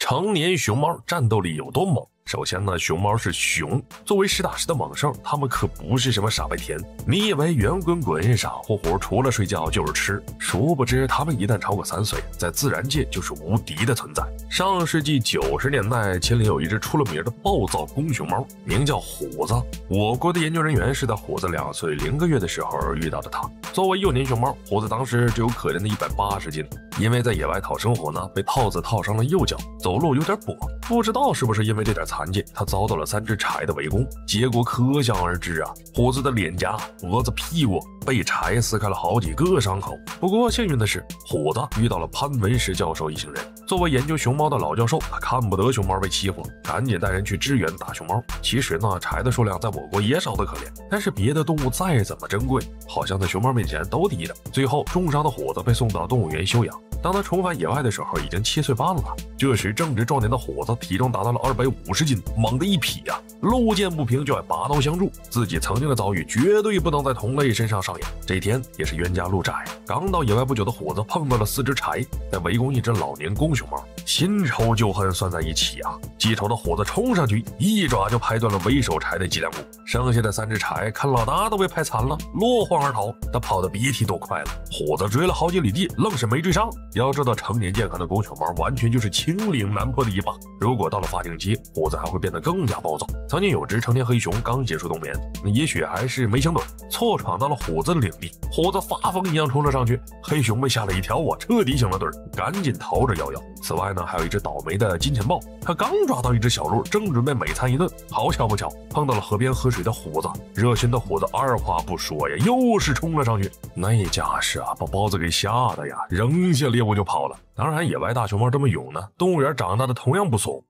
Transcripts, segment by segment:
成年熊猫战斗力有多猛？首先呢，熊猫是熊，作为实打实的猛兽，它们可不是什么傻白甜。你以为圆滚滚、傻乎乎，除了睡觉就是吃，殊不知它们一旦超过三岁，在自然界就是无敌的存在。上世纪九十年代，秦岭有一只出了名的暴躁公熊猫，名叫虎子。我国的研究人员是在虎子两岁零个月的时候遇到的它。作为幼年熊猫，虎子当时只有可怜的一百八十斤，因为在野外讨生活呢，被套子套伤了右脚，走路有点跛。不知道是不是因为这点残。疾，他遭到了三只柴的围攻，结果可想而知啊！虎子的脸颊、脖子、屁股被柴撕开了好几个伤口。不过幸运的是，虎子遇到了潘文石教授一行人。作为研究熊猫的老教授，他看不得熊猫被欺负，赶紧带人去支援大熊猫。其实呢，柴的数量在我国也少得可怜，但是别的动物再怎么珍贵，好像在熊猫面前都低的。最后，重伤的虎子被送到动物园休养。当他重返野外的时候，已经七岁半了。这时正值壮年的虎子，体重达到了二百五十斤，猛的一匹呀！路见不平就要拔刀相助，自己曾经的遭遇绝对不能在同类身上上演。这天也是冤家路窄，刚到野外不久的虎子碰到了四只柴，在围攻一只老年公熊熊猫，新仇旧恨算在一起啊！记仇的虎子冲上去，一爪就拍断了为首柴的脊梁骨。剩下的三只柴看老大都被拍残了，落荒而逃。他跑得别提多快了，虎子追了好几里地，愣是没追上。要知道，成年健康的公熊猫完全就是轻灵难破的一把。如果到了发情期，虎子还会变得更加暴躁。曾经有只成年黑熊刚结束冬眠，也许还是没想懂，错闯到了虎子的领地。虎子发疯一样冲了上去，黑熊被吓了一跳啊，彻底醒了盹，赶紧逃着夭夭。此外呢，还有一只倒霉的金钱豹，它刚抓到一只小鹿，正准备美餐一顿，好巧不巧碰到了河边喝水的虎子。热心的虎子二话不说呀，又是冲了上去。那架势啊，把豹子给吓得呀，扔下猎物就跑了。当然，野外大熊猫这么勇呢，动物园长大的同样不怂。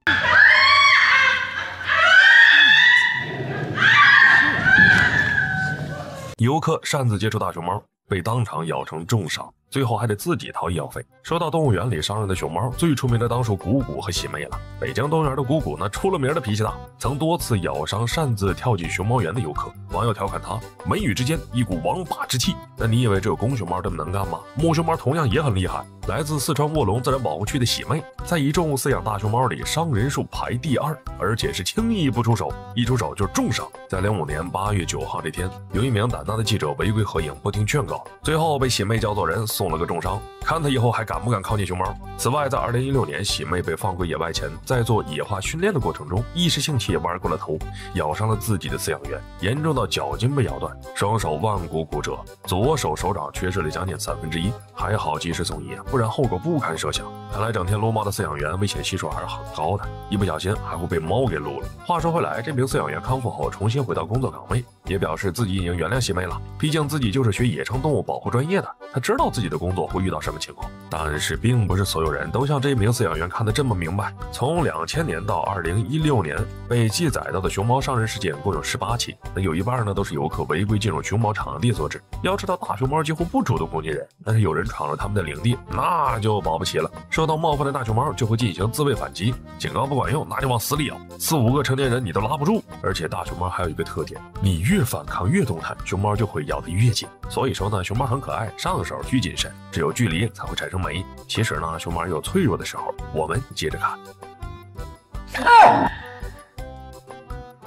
游客擅自接触大熊猫，被当场咬成重伤。最后还得自己掏医药费。说到动物园里伤人的熊猫，最出名的当属鼓鼓和喜妹了。北京动物园的鼓鼓呢，出了名的脾气大，曾多次咬伤擅自跳进熊猫园的游客。网友调侃他，眉宇之间一股王霸之气。那你以为只有公熊猫这么能干吗？母熊猫同样也很厉害。来自四川卧龙自然保护区的喜妹，在一众饲养大熊猫里伤人数排第二，而且是轻易不出手，一出手就是重伤。在零五年八月九号这天，有一名胆大的记者违规合影，不听劝告，最后被喜妹叫做人。送了个重伤，看他以后还敢不敢靠近熊猫。此外，在二零一六年喜妹被放归野外前，在做野化训练的过程中，一时兴起玩过了头，咬伤了自己的饲养员，严重到脚筋被咬断，双手腕骨骨折，左手手掌缺失了将近三分之一，还好及时送医，不然后果不堪设想。看来整天撸猫的饲养员危险系数还是很高的，一不小心还会被猫给撸了。话说回来，这名饲养员康复后重新回到工作岗位，也表示自己已经原谅喜妹了，毕竟自己就是学野生动物保护专业的，他知道自己。的工作会遇到什么情况？但是并不是所有人都像这名饲养员看得这么明白。从两千年到二零一六年，被记载到的熊猫伤人事件共有十八起，那有一半呢都是游客违规进入熊猫场地所致。要知道，大熊猫几乎不主动攻击人，但是有人闯入他们的领地，那就保不齐了。受到冒犯的大熊猫就会进行自卫反击，警告不管用，那就往死里咬。四五个成年人你都拉不住。而且大熊猫还有一个特点，你越反抗越动弹，熊猫就会咬得越紧。所以说呢，熊猫很可爱，上手需谨慎。只有距离才会产生美。其实呢，熊猫有脆弱的时候。我们接着看。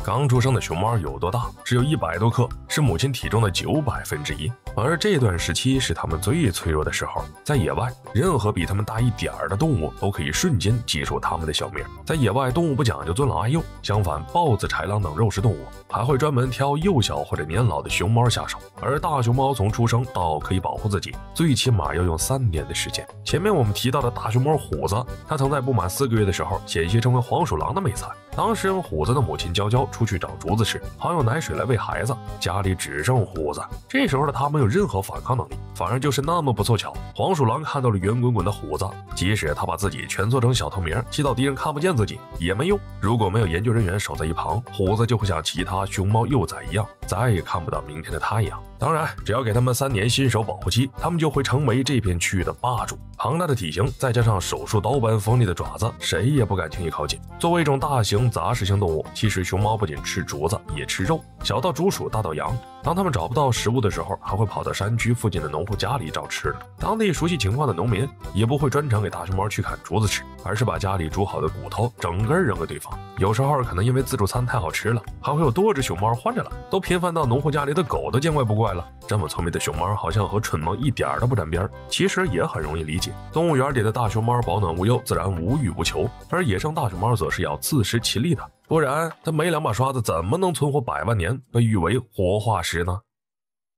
刚出生的熊猫有多大？只有一百多克，是母亲体重的九百分之一。而这段时期是它们最脆弱的时候。在野外，任何比它们大一点儿的动物都可以瞬间记住它们的小名。在野外，动物不讲究尊老爱幼，相反，豹子、豺狼等肉食动物还会专门挑幼小或者年老的熊猫下手。而大熊猫从出生到可以保护自己，最起码要用三年的时间。前面我们提到的大熊猫虎子，它曾在不满四个月的时候险些成为黄鼠狼的美餐。当时，虎子的母亲娇娇出去找竹子吃，好用奶水来喂孩子，家里只剩虎子。这时候的他没有任何反抗能力，反而就是那么不凑巧，黄鼠狼看到了圆滚滚的虎子，即使他把自己蜷缩成小透明，气到敌人看不见自己也没用。如果没有研究人员守在一旁，虎子就会像其他熊猫幼崽一样，再也看不到明天的太阳。当然，只要给他们三年新手保护期，他们就会成为这片区域的霸主。庞大的体型再加上手术刀般锋利的爪子，谁也不敢轻易靠近。作为一种大型杂食性动物，其实熊猫不仅吃竹子，也吃肉，小到竹鼠，大到羊。当他们找不到食物的时候，还会跑到山区附近的农户家里找吃的。当地熟悉情况的农民也不会专程给大熊猫去砍竹子吃，而是把家里煮好的骨头整根扔给对方。有时候可能因为自助餐太好吃了，还会有多只熊猫换着来，都频繁到农户家里的狗都见怪不怪了。这么聪明的熊猫好像和蠢萌一点都不沾边，其实也很容易理解。动物园里的大熊猫保暖无忧，自然无欲无求，而野生大熊猫则是要自食其力的。不然，他没两把刷子，怎么能存活百万年，被誉为活化石呢？